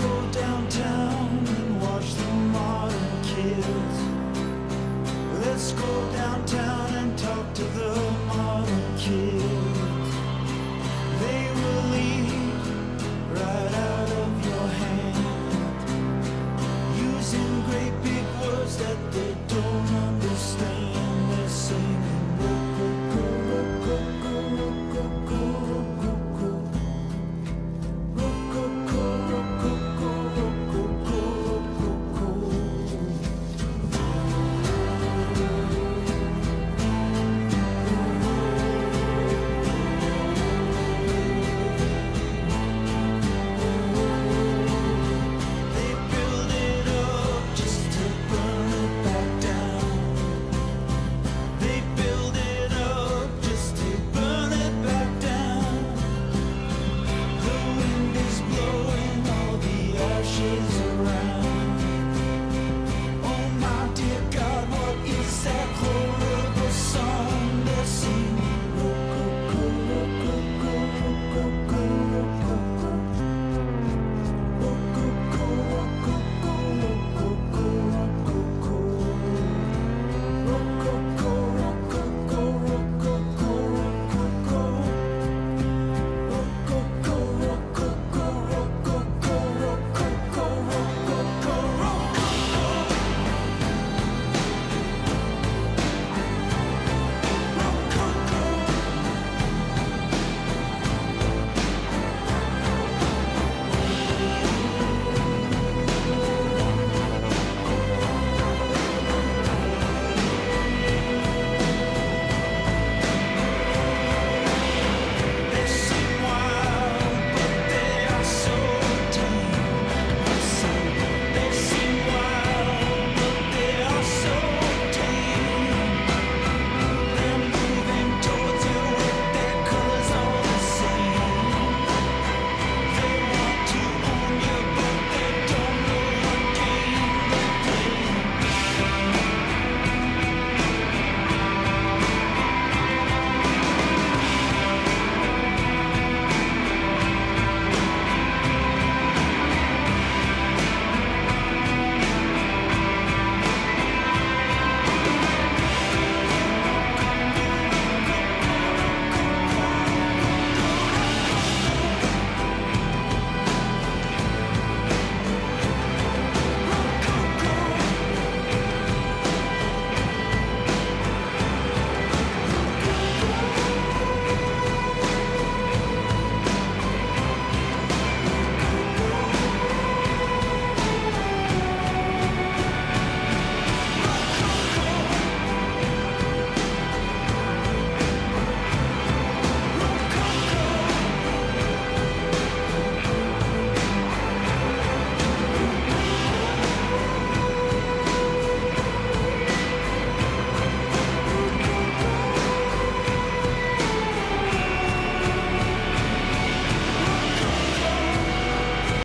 go downtown and watch the modern kids. Let's go downtown.